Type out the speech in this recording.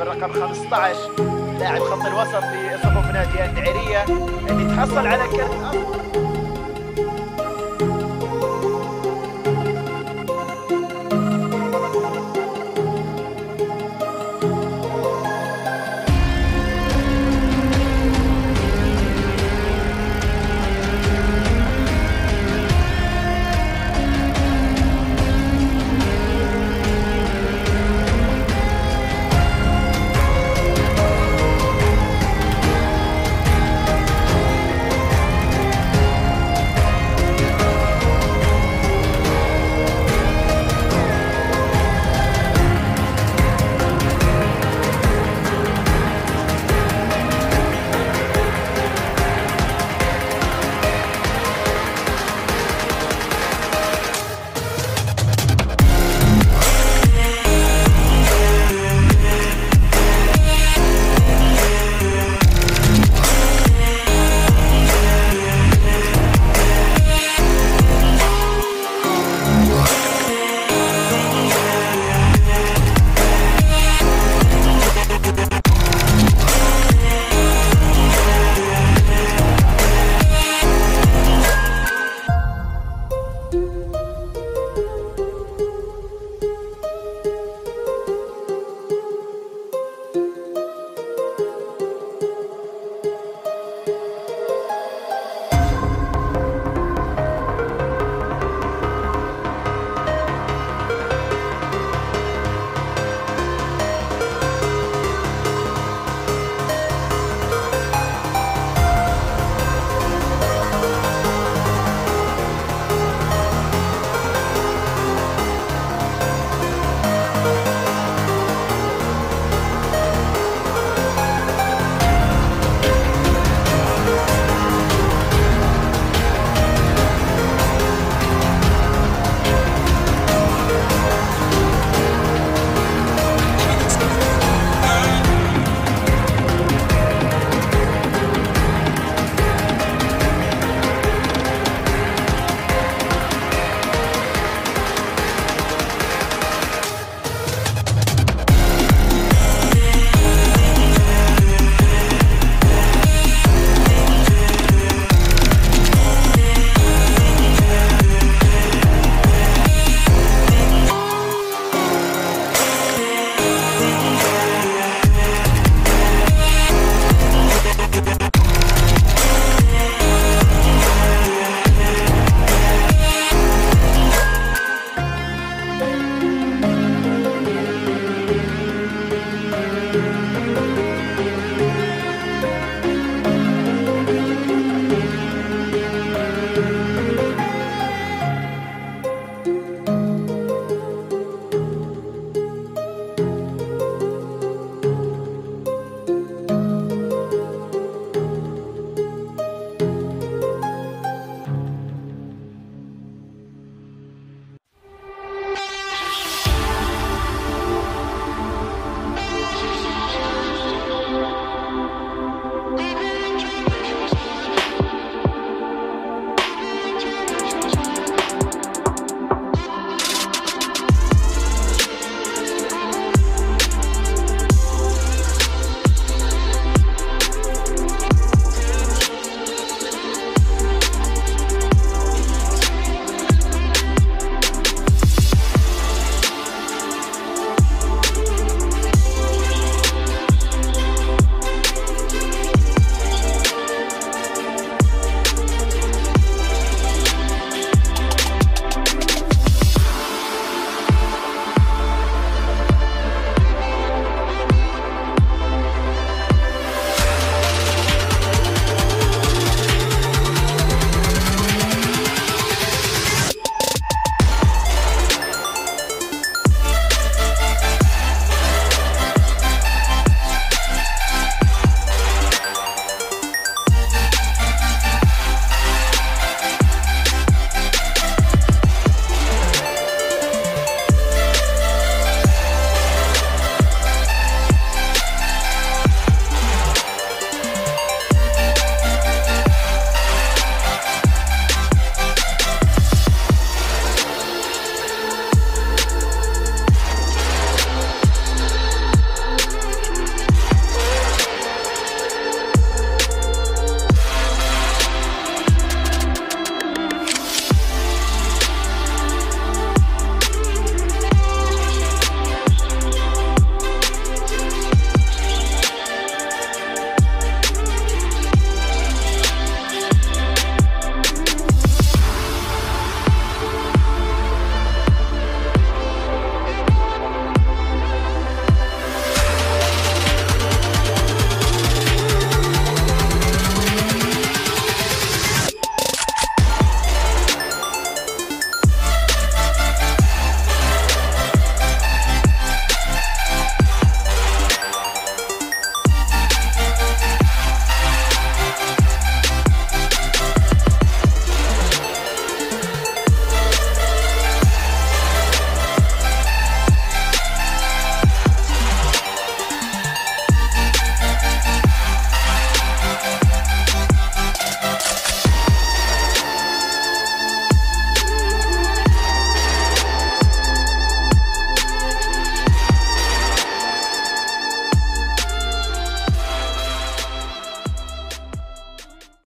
صاحب الرقم 15 لاعب خط الوسط في صفوف نادي الدعيرية اللي تحصل على كرت أصفر